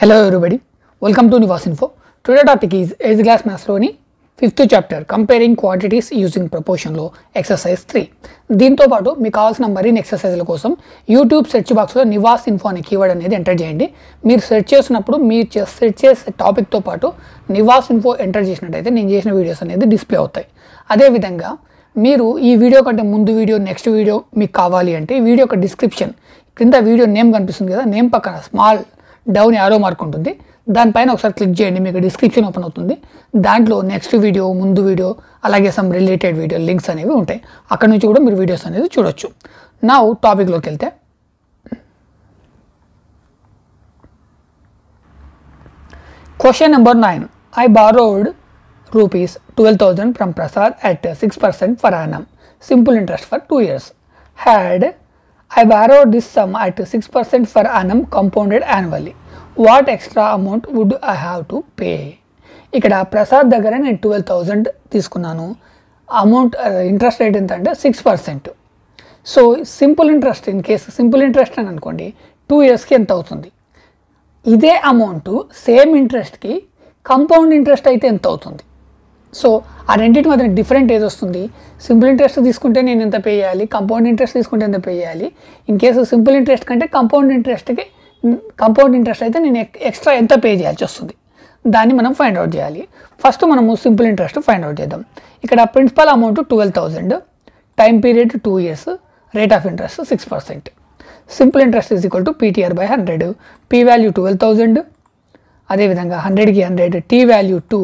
Hello everybody welcome to Nivas info today topic is eighth class మ్యాథ్స్లోని fifth chapter comparing quantities using ప్రపోర్షన్లో exercise three దీంతో పాటు మీకు కావాల్సిన మరిన్ని ఎక్సర్సైజ్ల కోసం యూట్యూబ్ సెర్చ్ బాక్స్లో నివాస్ ఇన్ఫో అనే కీవర్డ్ అనేది ఎంటర్ చేయండి. మీరు సెర్చ్ చేసినప్పుడు మీరు సెర్చ్ చేసే టాపిక్తో పాటు నివాస్ ఇన్ఫో ఎంటర్ చేసినట్టయితే నేను చేసిన వీడియోస్ అనేది డిస్ప్లే అవుతాయి. అదేవిధంగా మీరు ఈ వీడియో కంటే ముందు వీడియో నెక్స్ట్ వీడియో మీకు కావాలి అంటే ఈ వీడియో యొక్క డిస్క్రిప్షన్ క్రింద వీడియో నేమ్ కనిపిస్తుంది కదా నేమ్ పక్కన స్మాల్ డౌన్ యారో మార్క్ ఉంటుంది. దానిపైన ఒకసారి క్లిక్ చేయండి మీకు డిస్క్రిప్షన్ ఓపెన్ అవుతుంది. దాంట్లో నెక్స్ట్ వీడియో ముందు వీడియో అలాగే సమ్ రిలేటెడ్ వీడియో లింక్స్ అనేవి ఉంటాయి. అక్కడ నుంచి కూడా మీరు వీడియోస్ అనేది చూడొచ్చు. నా టాపిక్లోకి వెళ్తే. Question number nine I borrowed rupees twelve thousand from Prasad at six percent per annum simple interest for two years had I borrow this sum at six percent per annum compounded annually what extra amount would I have to pay ఇక్కడ ప్రసాద్ దగ్గర నేను twelve thousand తీసుకున్నాను. Amount interest rate ఎంత అంటే six percent so simple interest in case simple interest అని అనుకోండి two ఇయర్స్కి ఎంత అవుతుంది? ఇదే అమౌంట్ సేమ్ ఇంట్రెస్ట్కి కంపౌండ్ ఇంట్రెస్ట్ అయితే ఎంత అవుతుంది? సో ఆ రెండింటి మధ్య డిఫరెంట్ ఏజ్ వస్తుంది? సింపుల్ ఇంట్రెస్ట్ తీసుకుంటే నేను ఎంత పే చేయాలి? కంపౌండ్ ఇంట్రెస్ట్ తీసుకుంటే ఎంత పే చేయాలి? ఇన్ కేసు సింపుల్ ఇంట్రెస్ట్ కంటే కంపౌండ్ ఇంట్రెస్ట్కి కంపౌండ్ ఇంట్రెస్ట్ అయితే నేను ఎక్స్ట్రా ఎంత పే చేయాల్సి వస్తుంది? దాన్ని మనం ఫైండ్ అవుట్ చేయాలి. ఫస్ట్ మనము సింపుల్ ఇంట్రెస్ట్ ఫైండ్ అవుట్ చేద్దాం. ఇక్కడ principal amount twelve thousand time period two years rate of interest six percent simple interest is equal to PTR by hundred P value twelve thousand అదేవిధంగా హండ్రెడ్కి hundred T value two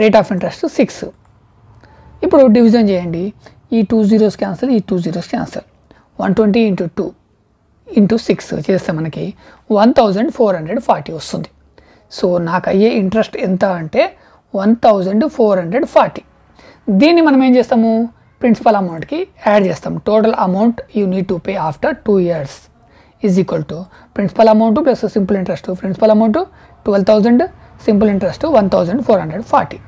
rate of interest six ఇప్పుడు division చేయండి. ఈ two zeros cancel ఈ two zeros cancel one twenty into two into six చేస్తే మనకి one thousand four hundred forty వస్తుంది. So నాకు అయ్యే ఇంట్రెస్ట్ ఎంత అంటే one thousand four hundred forty దీన్ని మనం ఏం చేస్తాము? ప్రిన్సిపల్ అమౌంట్కి యాడ్ చేస్తాం total amount you need to pay after two years is equal to principal amount plus simple interest principal amount twelve thousand simple interest one thousand four hundred forty.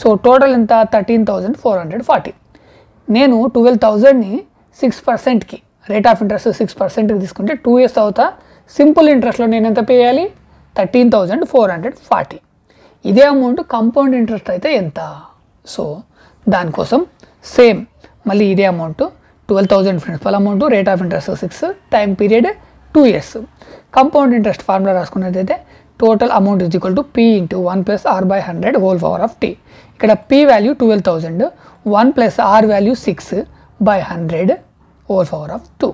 So total ఎంత? Thirteen thousand four hundred forty. నేను twelve థౌజండ్ని six పర్సెంట్కి rate of interest six పర్సెంట్కి తీసుకుంటే two years తర్వాత simple ఇంట్రెస్ట్లో నేను ఎంత పే చేయాలి? Thirteen thousand four hundred forty. ఇదే అమౌంట్ కంపౌండ్ ఇంట్రెస్ట్ అయితే ఎంత? సో దానికోసం సేమ్ మళ్ళీ ఇదే amount twelve thousand principal amount rate of interest six time period two years compound interest formula రాసుకున్నట్టయితే total amount is equal to P into one plus R by hundred whole power of T ఇక్కడ P value twelve thousand one plus R value six by hundred whole power of two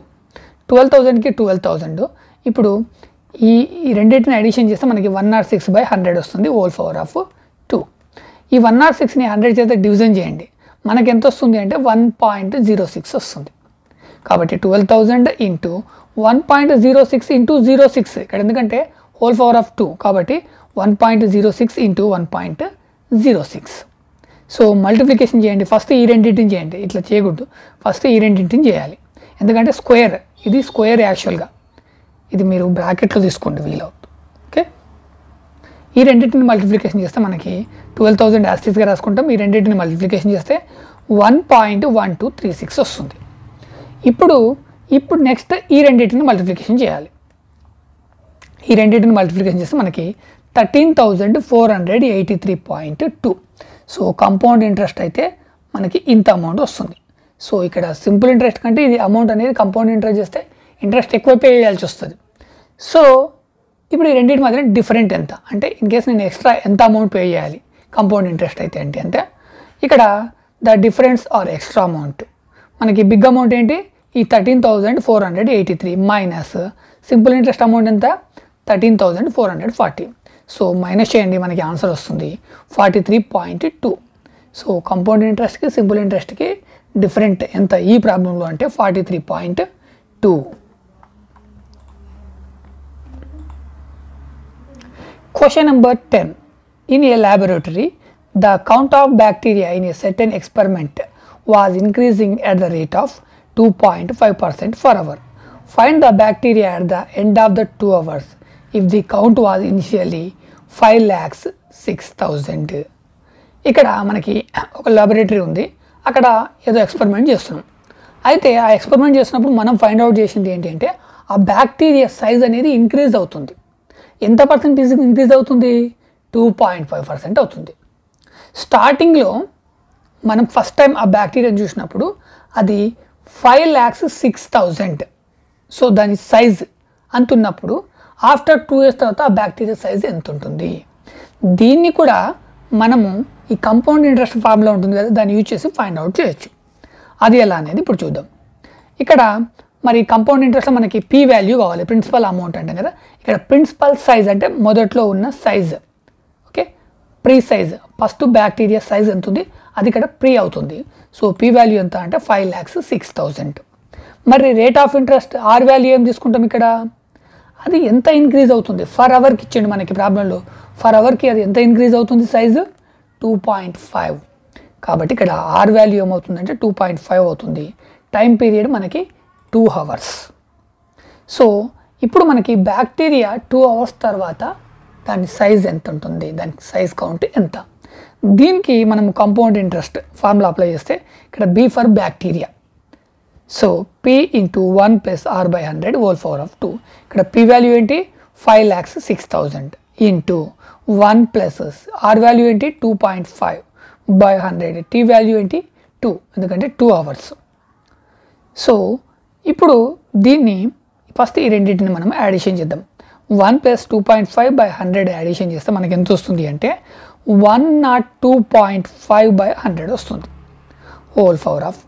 twelve థౌజండ్కి twelve thousand ఇప్పుడు ఈ రెండింటిని addition చేస్తే మనకి one nought six by hundred వస్తుంది whole power of two ఈ one nought సిక్స్ని హండ్రెడ్ చేస్తే డివిజన్ చేయండి. మనకి ఎంత వస్తుంది అంటే వన్ పాయింట్ జీరో సిక్స్ వస్తుంది. కాబట్టి twelve thousand into one point zero six into zero six ఇక్కడ ఎందుకంటే హోల్ పవర్ ఆఫ్ టూ కాబట్టి one point zero six into one point zero six so multiplication చేయండి. ఫస్ట్ ఈ రెండింటిని చేయండి. ఇట్లా చేయకూడదు. ఫస్ట్ ఈ రెండింటిని చేయాలి. ఎందుకంటే స్క్వేర్ ఇది స్క్వేర్ యాక్చువల్గా ఇది మీరు బ్రాకెట్లో తీసుకోండి వీలవుతుంది ఓకే ఈ రెండింటిని మల్టిప్లికేషన్ చేస్తే మనకి ట్వెల్వ్ థౌజండ్ యాస్టీస్గా రాసుకుంటాం. ఈ రెండింటిని మల్టిప్లికేషన్ చేస్తే one point one two three six వస్తుంది. ఇప్పుడు ఇప్పుడు నెక్స్ట్ ఈ రెండింటిని మల్టిప్లికేషన్ చేయాలి. ఈ రెండింటిని మల్టిప్లికేషన్ చేస్తే మనకి thirteen thousand four hundred eighty three point two so compound interest అయితే మనకి ఇంత అమౌంట్ వస్తుంది. సో ఇక్కడ సింపుల్ ఇంట్రెస్ట్ కంటే ఇది అమౌంట్ అనేది కంపౌండ్ ఇంట్రెస్ట్ చేస్తే ఇంట్రెస్ట్ ఎక్కువ పే చేయాల్సి వస్తుంది. సో ఇప్పుడు ఈ రెండింటి మధ్య డిఫరెంట్ ఎంత? అంటే ఇన్ కేస్ నేను ఎక్స్ట్రా ఎంత అమౌంట్ పే చేయాలి? కంపౌండ్ ఇంట్రెస్ట్ అయితే ఏంటి అంటే ఇక్కడ the difference or extra amount మనకి బిగ్ అమౌంట్ ఏంటి? ఈ thirteen thousand four hundred eighty three minus simple interest amount ఎంత? Thirteen thousand four hundred forty so minus చేయండి మనకి ఆన్సర్ వస్తుంది forty three point two so compound ఇంట్రెస్ట్కి simple ఇంట్రెస్ట్కి different ఎంత ఈ ప్రాబ్లంలో అంటే forty three point two question number ten in a laboratory the count of bacteria in a certain experiment was increasing at the rate of two point five percent per hour find the bacteria at the end of the two hours if the count was initially 5 lakhs 6000. ఇక్కడ మనకి ఒక laboratory ఉంది. అక్కడ ఏదో experiment చేస్తున్నాం. అయితే ఆ experiment చేసినప్పుడు మనం ఫైండ్ అవుట్ చేసింది ఏంటంటే ఆ బ్యాక్టీరియా సైజ్ అనేది ఇంక్రీజ్ అవుతుంది. ఎంత పర్సెంటేజ్ ఇంక్రీజ్ అవుతుంది? టూ పాయింట్ ఫైవ్ పర్సెంట్ అవుతుంది. స్టార్టింగ్లో మనం ఫస్ట్ టైం ఆ బ్యాక్టీరియా చూసినప్పుడు అది five lakhs six thousand so దాని సైజ్ అంత ఉన్నప్పుడు ఆఫ్టర్ టూ ఇయర్స్ తర్వాత ఆ బ్యాక్టీరియా సైజ్ ఎంత ఉంటుంది దీన్ని కూడా మనము ఈ కంపౌండ్ ఇంట్రెస్ట్ ఫార్ములా ఉంటుంది కదా దాన్ని యూజ్ చేసి ఫైండ్ అవుట్ చేయొచ్చు. అది ఎలా అనేది ఇప్పుడు చూద్దాం. ఇక్కడ మరి కంపౌండ్ ఇంట్రెస్ట్లో మనకి పీ వాల్యూ కావాలి ప్రిన్సిపల్ అమౌంట్ అంటే కదా. ఇక్కడ ప్రిన్సిపల్ సైజ్ అంటే మొదట్లో ఉన్న size. Okay? Pre size. First bacteria size ఎంత ఉంది అది ఇక్కడ ప్రీ అవుతుంది. సో పీ వాల్యూ ఎంత అంటే ఫైవ్ ల్యాక్స్ సిక్స్ థౌజండ్. మరి rate of interest R value ఏం తీసుకుంటాం ఇక్కడ? అది ఎంత ఇంక్రీజ్ అవుతుంది? ఫర్ అవర్కి ఇచ్చిండు మనకి ప్రాబ్లంలో ఫర్ అవర్కి అది ఎంత ఇంక్రీజ్ అవుతుంది సైజు టూ పాయింట్ ఫైవ్ కాబట్టి ఇక్కడ ఆర్ వాల్యూ ఏమవుతుందంటే టూ పాయింట్ ఫైవ్ అవుతుంది. టైం పీరియడ్ మనకి టూ అవర్స్ సో ఇప్పుడు మనకి బ్యాక్టీరియా టూ అవర్స్ తర్వాత దాని సైజ్ ఎంత ఉంటుంది? దాని సైజ్ కౌంట్ ఎంత? దీనికి మనం కంపౌండ్ ఇంట్రెస్ట్ ఫార్ములా అప్లై చేస్తే ఇక్కడ B for bacteria so P into one plus R by hundred whole power of two ఇక్కడ పీ వాల్యూ ఏంటి? Five lakhs six thousand into one plus R value ఏంటి? Two point five by hundred T value ఏంటి? Two ఎందుకంటే two hours so ఇప్పుడు దీన్ని first ఈ రెండింటిని మనం యాడిషన్ చేద్దాం. One plus two point five by hundred addition చేస్తే మనకి ఎంత వస్తుంది అంటే one nought two point five by hundred వస్తుంది. హోల్ పవర్ ఆఫ్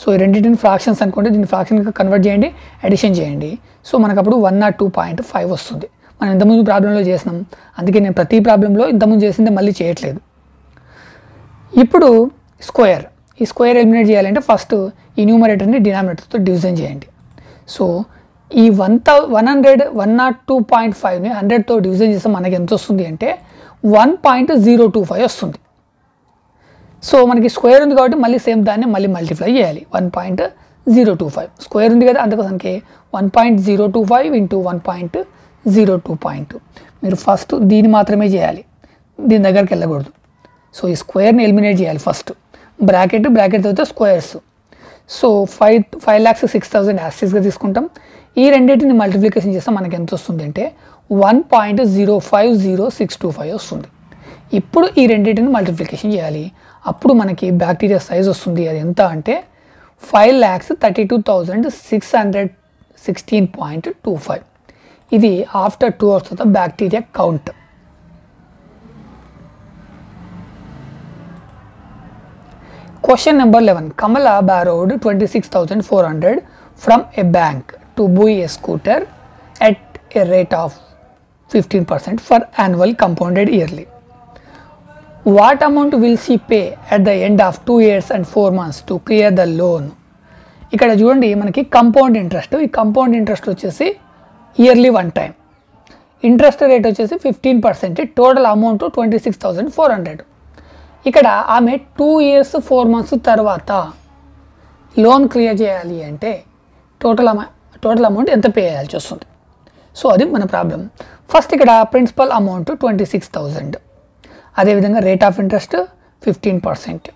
సో ఈ రెండింటిని ఫ్రాక్షన్స్ అనుకుంటే దీన్ని ఫ్రాక్షన్గా కన్వర్ట్ చేయండి అడిషన్ చేయండి. సో మనకు అప్పుడు one nought two point five వస్తుంది. మనం ఇంతకుముందు ప్రాబ్లంలో చేసినాం. అందుకే నేను ప్రతి ప్రాబ్లంలో ఇంతకుముందు చేసిందే మళ్ళీ చేయట్లేదు. ఇప్పుడు స్క్వేర్ ఈ స్క్వేర్ ఎలిమినేట్ చేయాలంటే ఫస్ట్ ఈ న్యూమరేటర్ని డినామినేటర్తో డివిజన్ చేయండి. సో ఈ one thou one hundred one nought two point ఫైవ్ని హండ్రెడ్తో డివిజన్ చేస్తే మనకి ఎంత వస్తుంది అంటే one point zero two five వస్తుంది. సో మనకి స్క్వేర్ ఉంది కాబట్టి మళ్ళీ సేమ్ దాన్ని మళ్ళీ మల్టిప్లై చేయాలి. One point zero two five. Square ఉంది కదా అందుకోసానికి one point zero two five into one point zero two point. మీరు ఫస్ట్ దీన్ని మాత్రమే చేయాలి. దీని దగ్గరికి వెళ్ళకూడదు. సో ఈ స్క్వేర్ని ఎలిమినేట్ చేయాలి ఫస్ట్. బ్రాకెట్ బ్రాకెట్ తర్వాత squares. So five five lakhs six thousand యాక్సిస్గా తీసుకుంటాం. ఈ రెండింటిని మల్టిప్లికేషన్ చేస్తే మనకి ఎంత వస్తుంది అంటే one point zero five zero six two five వస్తుంది. ఇప్పుడు ఈ రెండింటిని మల్టిప్లికేషన్ చేయాలి. అప్పుడు మనకి బ్యాక్టీరియా సైజ్ వస్తుంది. అది ఎంత అంటే five lakhs thirty two thousand six hundred sixteen point two five. ఇది ఆఫ్టర్ టూ అవర్స్ తర్వాత bacteria count. Question number eleven Kamala borrowed twenty six thousand four hundred from a bank to buy a scooter at a rate of fifteen percent per annual compounded yearly What amount will she pay at the end of 2 years and 4 months to clear the loan? ఇక్కడ చూడండి మనకి compound interest ఈ compound interest వచ్చేసి yearly one time interest rate వచ్చేసి fifteen percent total amount twenty six thousand four hundred ఇక్కడ ఆమె two years four months తర్వాత loan clear చేయాలి అంటే టోటల్ అమౌ టోటల్ అమౌంట్ ఎంత పే చేయాల్సి వస్తుంది? సో అది మన ప్రాబ్లం ఫస్ట్ ఇక్కడ principal amount twenty six thousand అదేవిధంగా rate of interest fifteen percent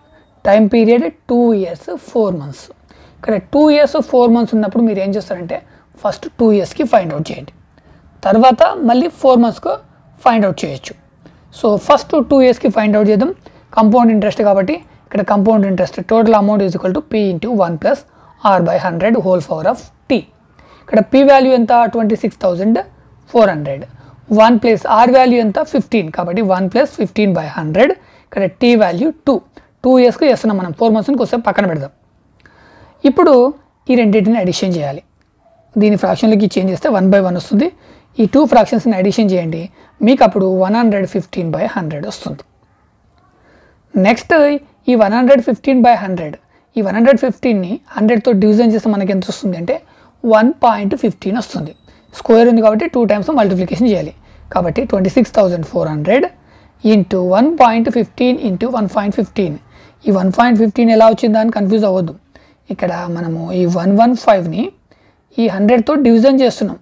time period two years four months ఇక్కడ టూ ఇయర్స్ ఫోర్ మంత్స్ ఉన్నప్పుడు మీరు ఏం చేస్తారంటే ఫస్ట్ టూ ఇయర్స్కి ఫైండ్ అవుట్ చేయండి. తర్వాత మళ్ళీ ఫోర్ మంత్స్కు ఫైండ్ అవుట్ చేయొచ్చు. సో ఫస్ట్ టూ ఇయర్స్కి ఫైండ్ అవుట్ చేద్దాం. కంపౌండ్ ఇంట్రెస్ట్ కాబట్టి ఇక్కడ compound interest total amount is equal to P into one plus R by hundred whole power of T ఇక్కడ పీ వాల్యూ ఎంత? Twenty six thousand four hundred one plus R value ఎంత? Fifteen. కాబట్టి one plus fifteen by hundred. ఇక్కడ T value two. Two ఇయర్స్కి చేస్తున్నాం మనం four మంత్స్కి వస్తే పక్కన పెడదాం. ఇప్పుడు ఈ రెండింటిని అడిషన్ చేయాలి. దీని ఫ్రాక్షన్లోకి చేంజ్ చేస్తే వన్ బై వన్ వస్తుంది. ఈ టూ ఫ్రాక్షన్స్ని అడిషన్ చేయండి. మీకు అప్పుడు one hundred fifteen by hundred వస్తుంది. నెక్స్ట్ ఈ one hundred fifteen by hundred ఈ వన్ హండ్రెడ్ ఫిఫ్టీన్ని హండ్రెడ్తో డివిజన్ చేస్తే మనకి ఎంత వస్తుంది అంటే వన్ పాయింట్ ఫిఫ్టీన్ వస్తుంది. స్క్వేర్ ఉంది కాబట్టి టూ టైమ్స్ మల్టిప్లికేషన్ చేయాలి. కాబట్టి twenty six thousand four hundred into one point fifteen into one point fifteen ఈ వన్ పాయింట్ ఫిఫ్టీన్ ఎలా వచ్చిందా అని కన్ఫ్యూజ్ అవ్వద్దు. ఇక్కడ మనము ఈ వన్ వన్ ఫైవ్ని ఈ హండ్రెడ్తో డివిజన్ చేస్తున్నాం.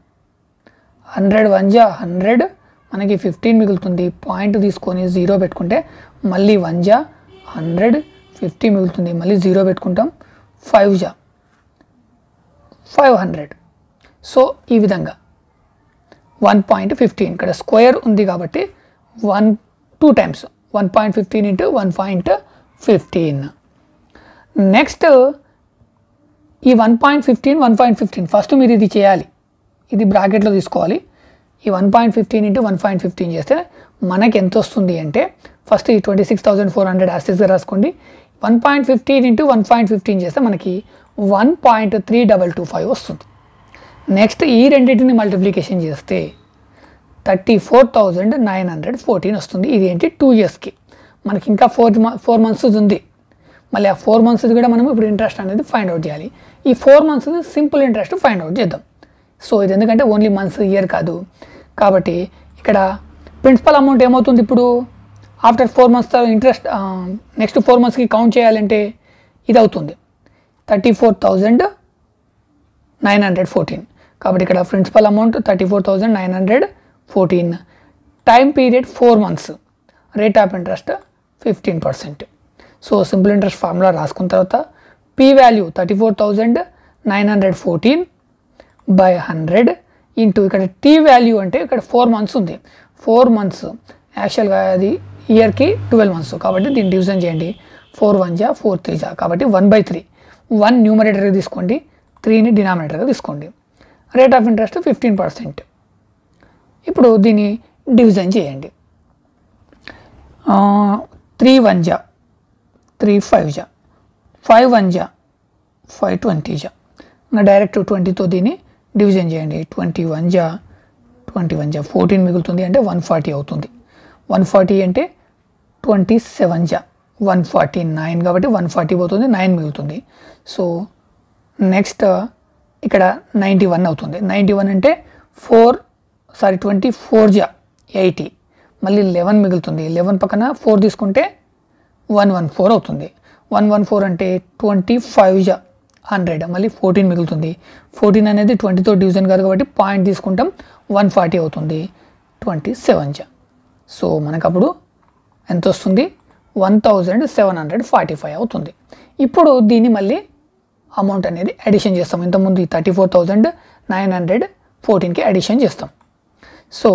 హండ్రెడ్ వన్ జా హండ్రెడ్ మనకి ఫిఫ్టీన్ మిగులుతుంది. పాయింట్ తీసుకొని జీరో పెట్టుకుంటే మళ్ళీ వన్ జా హండ్రెడ్ ఫిఫ్టీ మిగులుతుంది. మళ్ళీ జీరో పెట్టుకుంటాం. ఫైవ్ జా. ఫైవ్ హండ్రెడ్ సో ఈ విధంగా. వన్ పాయింట్ ఫిఫ్టీన్ ఇక్కడ స్క్వేర్ ఉంది కాబట్టి one two times one point fifteen into one point fifteen next ఈ one point fifteen one point fifteen first మీరు ఇది చేయాలి ఇది బ్రాకెట్లో తీసుకోవాలి ఈ one point fifteen into one point fifteen చేస్తే మనకి ఎంత వస్తుంది అంటే ఫస్ట్ ఈ twenty six thousand four hundred యాసిస్గా రాసుకోండి one point fifteen into one point fifteen చేస్తే మనకి one point three double two five వస్తుంది నెక్స్ట్ ఈ రెండింటిని మల్టిప్లికేషన్ చేస్తే thirty four thousand nine hundred fourteen వస్తుంది. ఇది ఏంటి? టూ ఇయర్స్కి మనకి ఇంకా ఫోర్ ఫోర్ మంత్స్ ఉంది. మళ్ళీ ఆ ఫోర్ మంత్స్ కూడా మనం ఇప్పుడు ఇంట్రెస్ట్ అనేది ఫైండ్ అవుట్ చేయాలి. ఈ four months simple interest find out చేద్దాం. సో ఇది ఎందుకంటే ఓన్లీ మంత్స్ ఇయర్ కాదు. కాబట్టి ఇక్కడ ప్రిన్సిపల్ అమౌంట్ ఏమవుతుంది ఇప్పుడు? After four months interest next four మంత్స్కి కౌంట్ చేయాలంటే ఇది అవుతుంది. Thirty four thousand nine hundred fourteen. కాబట్టి ఇక్కడ principal amount thirty four thousand nine hundred fourteen time period four months rate of interest fifteen percent so simple interest formula రాసుకున్న తర్వాత P value thirty four thousand nine hundred fourteen by hundred into ఇక్కడ T value అంటే ఇక్కడ four months ఉంది. Four months యాక్చువల్గా అది ఇయర్కి twelve months కాబట్టి దీన్ని డివిజన్ చేయండి. ఫోర్ వన్ జా ఫోర్ త్రీ జా కాబట్టి వన్ బై త్రీ వన్ న్యూమరేటర్గా తీసుకోండి. త్రీని డినామినేటర్గా తీసుకోండి. Rate of interest fifteen percent ఇప్పుడు దీన్ని డివిజన్ చేయండి. త్రీ వన్ జా త్రీ ఫైవ్ జా ఫైవ్ వన్ జా ఫైవ్ ట్వంటీ జా. నా డైరెక్ట్ ట్వంటీతో దీన్ని డివిజన్ చేయండి. ట్వంటీ వన్ జా ట్వంటీ వన్ జా ఫోర్టీన్ మిగులుతుంది అంటే వన్ ఫార్టీ అవుతుంది. వన్ ఫార్టీ అంటే ట్వంటీ సెవెన్ జా వన్ ఫార్టీ నైన్ కాబట్టి వన్ ఫార్టీ పోతుంది నైన్ మిగులుతుంది. సో నెక్స్ట్ ఇక్కడ నైంటీ వన్ అవుతుంది. నైంటీ వన్ అంటే ఫోర్ సారీ ట్వంటీ ఫోర్ జా ఎయిటీ. మళ్ళీ లెవెన్ మిగులుతుంది. లెవెన్ పక్కన ఫోర్ తీసుకుంటే వన్ వన్ ఫోర్ అవుతుంది. వన్ వన్ ఫోర్ అంటే ట్వంటీ ఫైవ్ జా హండ్రెడ్. మళ్ళీ ఫోర్టీన్ మిగులుతుంది. ఫోర్టీన్ అనేది ట్వంటీతో డివిజన్ కాదు కాబట్టి పాయింట్ తీసుకుంటాం. వన్ ఫార్టీ అవుతుంది. ట్వంటీ సెవెన్ జా. సో మనకు అప్పుడు ఎంత వస్తుంది? One thousand seven hundred forty five అవుతుంది. ఇప్పుడు దీన్ని మళ్ళీ అమౌంట్ అనేది అడిషన్ చేస్తాం ఇంతకుముందు ఈ thirty four thousand nine hundred ఫోర్టీన్కి addition చేస్తాం. సో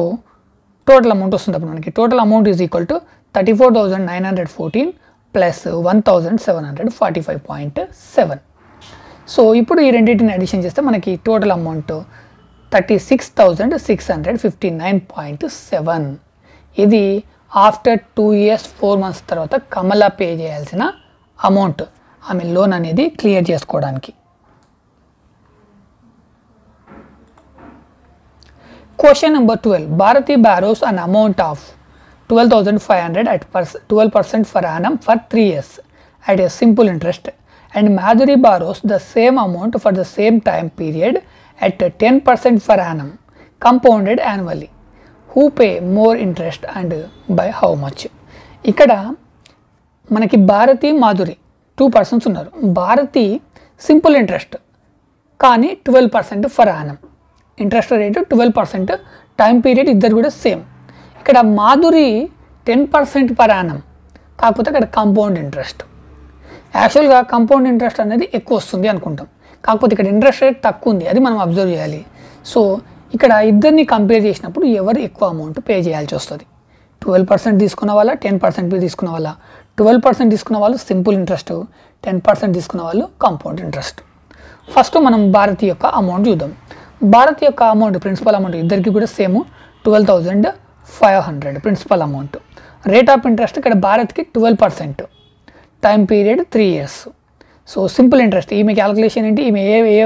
టోటల్ అమౌంట్ వస్తుంది అప్పుడు మనకి total amount is equal to thirty four thousand nine hundred fourteen plus one thousand seven hundred forty five point seven so ఇప్పుడు ఈ రెండింటిని అడిషన్ చేస్తే మనకి total amount thirty six thousand six hundred fifty nine point seven ఇది after two years four months తర్వాత Kamala pay చేయాల్సిన amount ఆమె loan అనేది క్లియర్ చేసుకోవడానికి. Question number twelve Bharati borrows an amount of twelve thousand five hundred at purse twelve percent for annum for three years at a simple interest and Madhuri borrows the same amount for the same time period at ten percent for annum compounded annually who pay more interest and by how much ఇక్కడ మనకి Bharati Madhuri two persons ఉన్నారు. Bharati simple interest కానీ twelve percent for annum interest rate twelve percent time period ఇద్దరు కూడా same. ఇక్కడ Madhuri ten percent per annum కాకపోతే అక్కడ compound interest. యాక్చువల్గా కంపౌండ్ ఇంట్రెస్ట్ అనేది ఎక్కువ వస్తుంది అనుకుంటాం. కాకపోతే ఇక్కడ ఇంట్రెస్ట్ రేట్ తక్కువ ఉంది అది మనం అబ్జర్వ్ చేయాలి. సో ఇక్కడ ఇద్దరిని కంపేర్ చేసినప్పుడు ఎవరు ఎక్కువ అమౌంట్ పే చేయాల్సి వస్తుంది? ట్వెల్వ్ పర్సెంట్ తీసుకున్న వాళ్ళ టెన్ పర్సెంట్ తీసుకున్న వాళ్ళ? ట్వెల్వ్ పర్సెంట్ తీసుకున్న వాళ్ళు సింపుల్ ఇంట్రెస్ట్ టెన్ పర్సెంట్ తీసుకున్న వాళ్ళు కాంపౌండ్ ఇంట్రెస్ట్. ఫస్ట్ మనం భారత్ యొక్క అమౌంట్ చూద్దాం. భారత్ యొక్క అమౌంట్ ప్రిన్సిపల్ అమౌంట్ ఇద్దరికి కూడా same twelve thousand five hundred principal amount. Rate of interest ఇక్కడ భారత్కి twelve percent. Time period three years. So simple interest. ఈమె క్యాలిక్యులేషన్ ఏంటి? ఈమె ఏ ఏ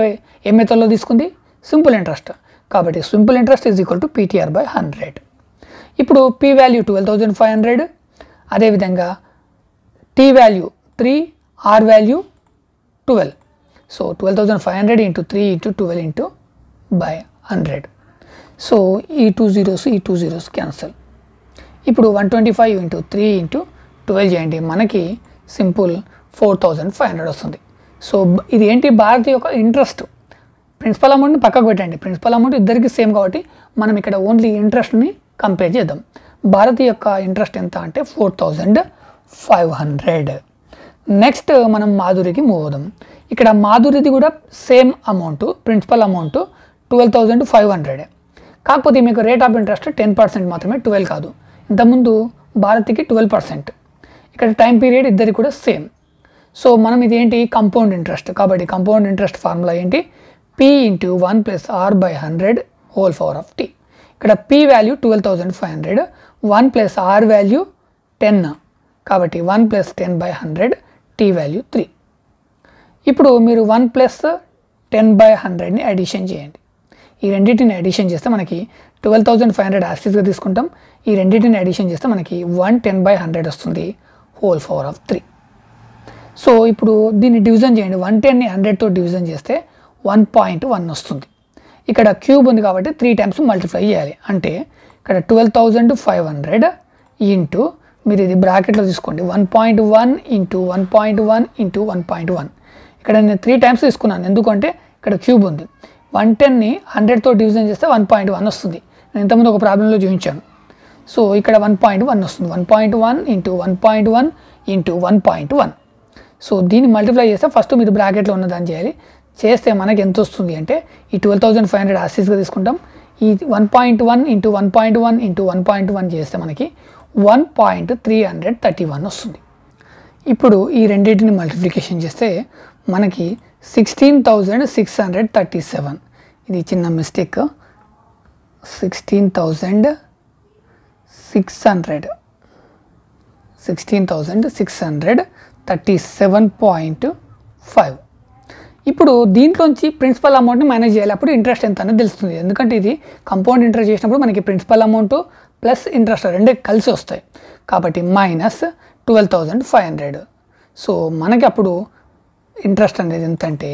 ఏ మెథడ్లో తీసుకుంది? Simple interest. కాబట్టి simple interest is equal to PTR by hundred ఇప్పుడు P value twelve thousand five hundred. అదేవిధంగా T value three R value twelve. So twelve into five hundred into three into twelve into by hundred. So ఈ two zeros ఈ two zeros ఇప్పుడు one twenty five into three into twelve చేయండి. మనకి simple four thousand five hundred వస్తుంది. So ఇది ఏంటి? భారతీయ యొక్క interest. Principal అమౌంట్ని పక్కకు పెట్టండి. ప్రిన్సిపల్ అమౌంట్ ఇద్దరికి సేమ్ కాబట్టి మనం ఇక్కడ ఓన్లీ ఇంట్రెస్ట్ని కంపేర్ చేద్దాం. భారతి యొక్క ఇంట్రెస్ట్ ఎంత అంటే four thousand five hundred. Next మనం మాధురికి మూవ్ అవుదాం ఇక్కడ మాధురిది కూడా same amount principal amount twelve thousand five hundred. కాకపోతే మీకు rate of interest ten percent మాత్రమే ట్వెల్వ్ కాదు. ఇంతకుముందు భారతికి ట్వెల్వ్ పర్సెంట్. ఇక్కడ టైం పీరియడ్ ఇద్దరికి కూడా సేమ్. సో మనం ఇది ఏంటి కంపౌండ్ ఇంట్రెస్ట్. కాబట్టి కంపౌండ్ ఇంట్రెస్ట్ ఫార్ములా ఏంటి? P into one plus R by hundred whole power of T ఇక్కడ P value twelve thousand five hundred one plus R value ten. కాబట్టి one plus ten by hundred T value three. ఇప్పుడు మీరు one plus ten by హండ్రెడ్ని addition చేయండి. ఈ రెండింటిని addition చేస్తే మనకి ట్వెల్వ్ థౌజండ్ ఫైవ్ హండ్రెడ్ యాక్సిస్గా తీసుకుంటాం. ఈ రెండింటిని అడిషన్ చేస్తే మనకి వన్ టెన్ బై హండ్రెడ్ వస్తుంది. Whole power of three. So ఇప్పుడు దీన్ని డివిజన్ చేయండి. వన్ టెన్ని హండ్రెడ్తో డివిజన్ చేస్తే వన్ పాయింట్ వన్ వస్తుంది. ఇక్కడ క్యూబ్ ఉంది కాబట్టి త్రీ టైమ్స్ మల్టిప్లై చేయాలి. అంటే ఇక్కడ twelve thousand five hundred into మీరు ఇది బ్రాకెట్లో తీసుకోండి one point one into one point one into one point one ఇక్కడ నేను త్రీ టైమ్స్ తీసుకున్నాను ఎందుకంటే ఇక్కడ క్యూబ్ ఉంది వన్ టెన్ని హండ్రెడ్తో డివిజన్ చేస్తే వన్ పాయింట్ వన్ వస్తుంది నేను ఇంతకుముందు ఒక ప్రాబ్లంలో చూపించాను సో ఇక్కడ వన్ పాయింట్ వన్ వస్తుంది one point one into one point one into one point one so దీన్ని మల్టిప్లై చేస్తే ఫస్ట్ మీరు బ్రాకెట్లో ఉన్న దాన్ని చేయాలి చేస్తే మనకి ఎంత వస్తుంది అంటే ఈ ట్వెల్వ్ థౌసండ్ ఫైవ్ హండ్రెడ్ ఆసిస్గా తీసుకుంటాం ఈ one point one into one point one into one point one చేస్తే మనకి one point three hundred thirty one వస్తుంది. ఇప్పుడు ఈ రెండింటిని మల్టిప్లికేషన్ చేస్తే మనకి sixteen thousand six hundred thirty seven ఇది చిన్న mistake sixteen thousand six hundred sixteen thousand six hundred thirty seven point five ఇప్పుడు దీంట్లోంచి ప్రిన్సిపల్ అమౌంట్ని మేనేజ్ చేయాలి. అప్పుడు ఇంట్రెస్ట్ ఎంత అనేది తెలుస్తుంది. ఎందుకంటే ఇది కంపౌండ్ ఇంట్రెస్ట్ చేసినప్పుడు మనకి ప్రిన్సిపల్ అమౌంట్ ప్లస్ ఇంట్రెస్ట్ రెండే కలిసి వస్తాయి. కాబట్టి minus twelve thousand five hundred so మనకి అప్పుడు ఇంట్రెస్ట్ అనేది ఎంతంటే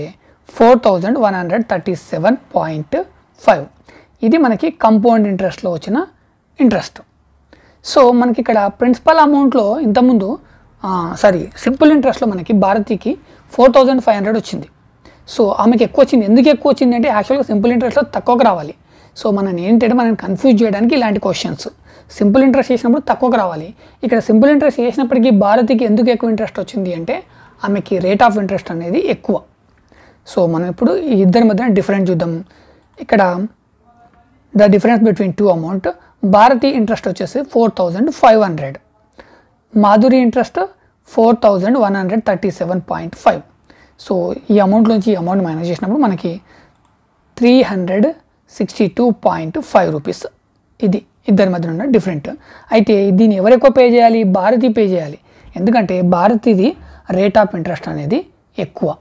four thousand one hundred thirty seven point five ఇది మనకి కంపౌండ్ ఇంట్రెస్ట్లో వచ్చిన ఇంట్రెస్ట్ సో మనకి ఇక్కడ ప్రిన్సిపల్ అమౌంట్లో ఇంతకుముందు సారీ సింపుల్ ఇంట్రెస్ట్లో మనకి భారతికి ఫోర్ థౌజండ్ ఫైవ్ హండ్రెడ్ వచ్చింది. సో ఆమెకి ఎక్కువ వచ్చింది. ఎందుకు ఎక్కువ వచ్చింది అంటే యాక్చువల్గా సింపుల్ ఇంట్రెస్ట్లో తక్కువకు రావాలి. సో మనం ఏంటంటే మనం కన్ఫ్యూజ్ చేయడానికి ఇలాంటి క్వశ్చన్స్ సింపుల్ ఇంట్రెస్ట్ చేసినప్పుడు తక్కువకు రావాలి. ఇక్కడ సింపుల్ ఇంట్రెస్ట్ చేసినప్పటికీ భారతికి ఎందుకు ఎక్కువ ఇంట్రెస్ట్ వచ్చింది అంటే ఆమెకి రేట్ ఆఫ్ ఇంట్రెస్ట్ అనేది ఎక్కువ. సో మనం ఇప్పుడు ఈ ఇద్దరి మధ్యన డిఫరెన్స్ చూద్దాం. ఇక్కడ the difference between two amount Bharati interest వచ్చేసి four thousand five hundred Madhuri interest four thousand one hundred thirty seven point five so ఈ అమౌంట్లోంచి ఈ అమౌంట్ మైనస్ చేసినప్పుడు మనకి three hundred sixty two point five rupees ఇది ఇద్దరి మధ్యన ఉన్న డిఫరెంట్ అయితే దీన్ని ఎవరు ఎక్కువ పే చేయాలి? భారతి పే చేయాలి. ఎందుకంటే భారతిది రేట్ ఆఫ్ ఇంట్రెస్ట్ అనేది ఎక్కువ.